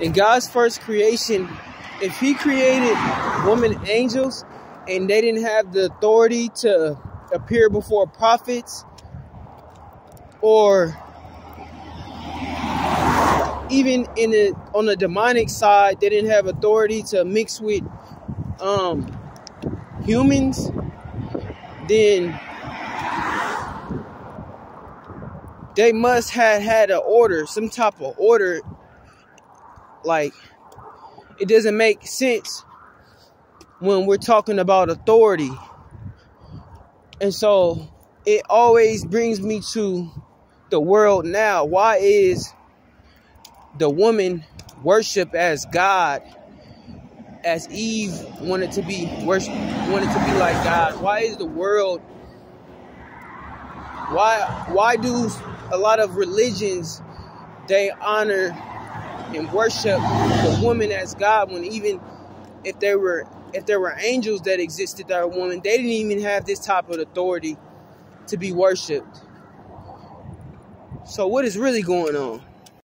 In God's first creation, if He created woman angels and they didn't have the authority to appear before prophets or even in the on the demonic side, they didn't have authority to mix with um, humans, then they must have had an order, some type of order. Like, it doesn't make sense when we're talking about authority. And so it always brings me to the world now. Why is the woman worship as God, as Eve wanted to be worship, wanted to be like God? Why is the world? Why why do a lot of religions they honor and worship the woman as God when even if there were if there were angels that existed that are women, they didn't even have this type of authority to be worshipped. So what is really going on?